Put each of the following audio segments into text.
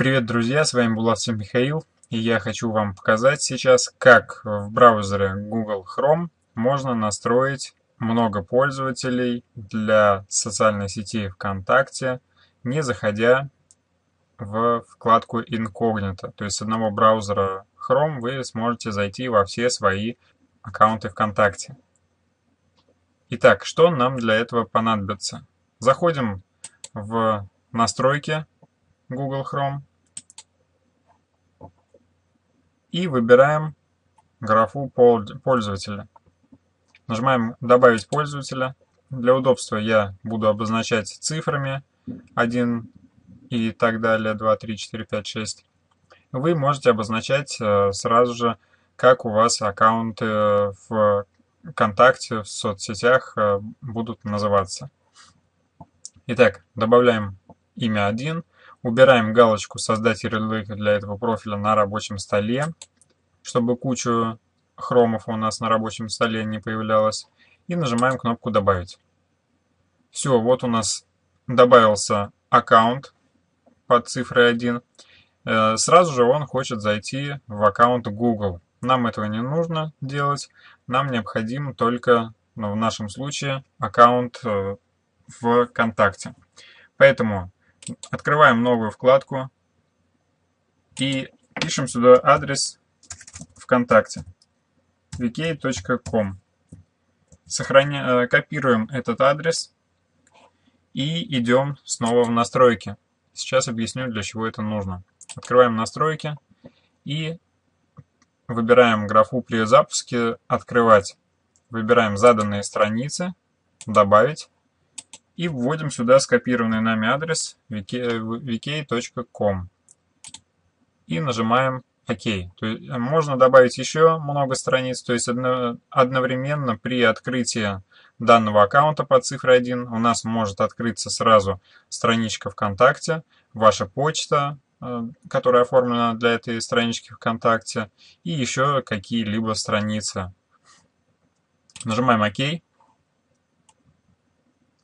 Привет, друзья, с вами Булатцев Михаил, и я хочу вам показать сейчас, как в браузере Google Chrome можно настроить много пользователей для социальной сети ВКонтакте, не заходя в вкладку Incognito. То есть с одного браузера Chrome вы сможете зайти во все свои аккаунты ВКонтакте. Итак, что нам для этого понадобится? Заходим в настройки Google Chrome и выбираем графу пользователя. Нажимаем «Добавить пользователя». Для удобства я буду обозначать цифрами 1 и так далее, 2, 3, 4, 5, 6. Вы можете обозначать э, сразу же, как у вас аккаунты в ВКонтакте, в соцсетях э, будут называться. Итак, добавляем имя 1, убираем галочку «Создать ярлык для этого профиля на рабочем столе», чтобы кучу хромов у нас на рабочем столе не появлялось, и нажимаем кнопку «Добавить». Все, вот у нас добавился аккаунт под цифрой 1. Э, сразу же он хочет зайти в аккаунт Google. Нам этого не нужно делать, нам необходим только, ну, в нашем случае, аккаунт э, ВКонтакте. Поэтому открываем новую вкладку и пишем сюда адрес ВКонтакте vk.com. Сохраня... Э, копируем этот адрес и идем снова в настройки. Сейчас объясню, для чего это нужно. Открываем настройки и выбираем графу при запуске «Открывать». Выбираем заданные страницы, «Добавить» и вводим сюда скопированный нами адрес vk.com и нажимаем ОК. То есть э, можно добавить еще много страниц, то есть одновременно при открытии данного аккаунта по цифре 1 у нас может открыться сразу страничка ВКонтакте, ваша почта, э, которая оформлена для этой странички ВКонтакте, и еще какие-либо страницы. Нажимаем ОК.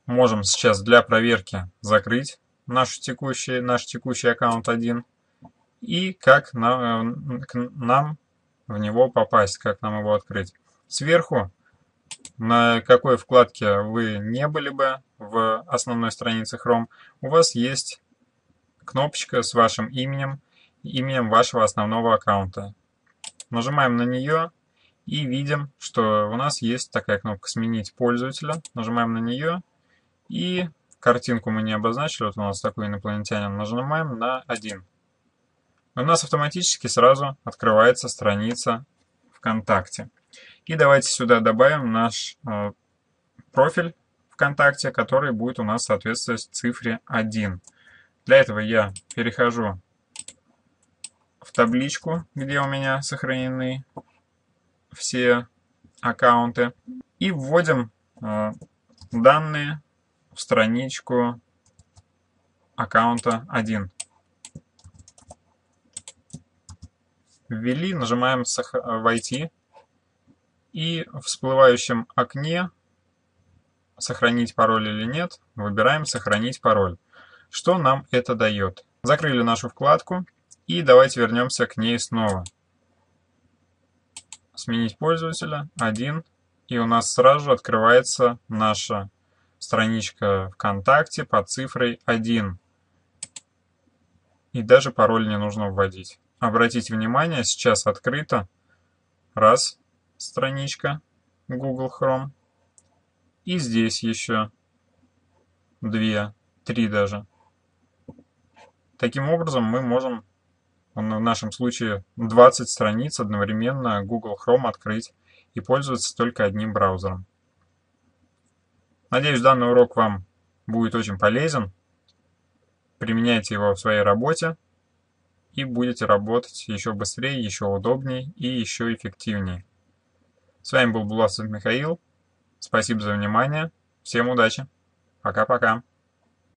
Можем сейчас для проверки закрыть наш текущий, наш текущий аккаунт 1 и как нам, нам в него попасть, как нам его открыть. Сверху, на какой вкладке вы не были бы в основной странице Chrome, у вас есть кнопочка с вашим именем, именем вашего основного аккаунта. Нажимаем на нее и видим, что у нас есть такая кнопка «Сменить пользователя». Нажимаем на нее и картинку мы не обозначили, вот у нас такой инопланетянин. Нажимаем на 1 у нас автоматически сразу открывается страница ВКонтакте. И давайте сюда добавим наш э, профиль ВКонтакте, который будет у нас соответствовать цифре 1. Для этого я перехожу в табличку, где у меня сохранены все аккаунты, и вводим э, данные в страничку аккаунта 1. ввели, нажимаем «Войти», и в всплывающем окне «Сохранить пароль или нет» выбираем «Сохранить пароль». Что нам это дает? Закрыли нашу вкладку, и давайте вернемся к ней снова. Сменить пользователя, 1, и у нас сразу же открывается наша страничка ВКонтакте под цифрой 1. И даже пароль не нужно вводить. Обратите внимание, сейчас открыто. Раз, страничка Google Chrome. И здесь еще две, три даже. Таким образом, мы можем, в нашем случае, 20 страниц одновременно Google Chrome открыть и пользоваться только одним браузером. Надеюсь, данный урок вам будет очень полезен. Применяйте его в своей работе и будете работать еще быстрее, еще удобнее и еще эффективнее. С вами был Буласов Михаил. Спасибо за внимание. Всем удачи. Пока-пока.